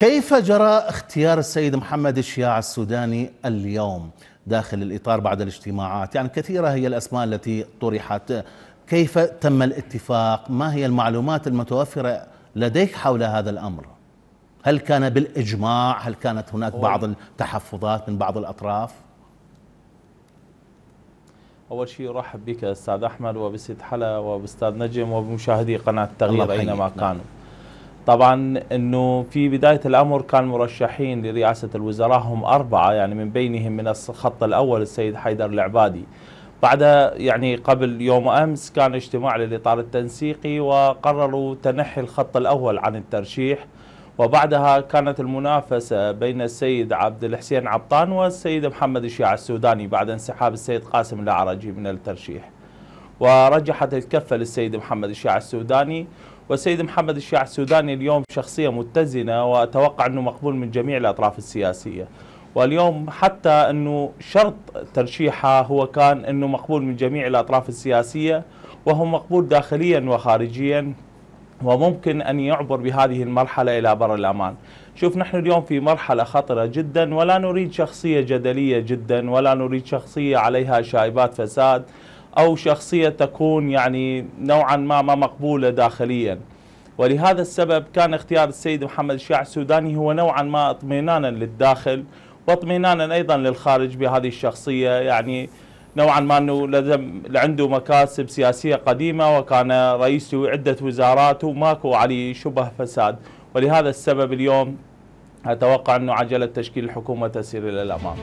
كيف جرى اختيار السيد محمد الشياع السوداني اليوم داخل الإطار بعد الاجتماعات؟ يعني كثيرة هي الأسماء التي طرحت. كيف تم الاتفاق؟ ما هي المعلومات المتوفرة لديك حول هذا الأمر؟ هل كان بالإجماع؟ هل كانت هناك بعض التحفظات من بعض الأطراف؟ أول شيء أرحب بك أستاذ أحمد وبست حلا وبأستاذ نجم وبمشاهدي قناة التغيير أينما كانوا. طبعا إنه في بداية الأمر كان مرشحين لرئاسة الوزراء هم أربعة يعني من بينهم من الخط الأول السيد حيدر العبادي. بعد يعني قبل يوم أمس كان اجتماع للإطار التنسيقي وقرروا تنحي الخط الأول عن الترشيح. وبعدها كانت المنافسة بين السيد عبد الحسين عبطان والسيد محمد الشيع السوداني بعد انسحاب السيد قاسم العرجي من الترشيح. ورجحت الكفة للسيد محمد الشيع السوداني والسيد محمد الشيع السوداني اليوم شخصية متزنة وأتوقع أنه مقبول من جميع الأطراف السياسية. واليوم حتى أنه شرط ترشيحه هو كان أنه مقبول من جميع الأطراف السياسية وهو مقبول داخليا وخارجيا وممكن أن يعبر بهذه المرحلة إلى بر الأمان. شوف نحن اليوم في مرحلة خطرة جدا ولا نريد شخصية جدلية جدا ولا نريد شخصية عليها شائبات فساد. أو شخصية تكون يعني نوعا ما ما مقبولة داخليا. ولهذا السبب كان اختيار السيد محمد الشيع السوداني هو نوعا ما اطمئنانا للداخل واطمئنانا أيضا للخارج بهذه الشخصية. يعني نوعا ما أنه عنده مكاسب سياسية قديمة وكان رئيس عدة وزارات وماكو عليه شبه فساد. ولهذا السبب اليوم أتوقع أنه عجلة تشكيل الحكومة تسير إلى الأمام.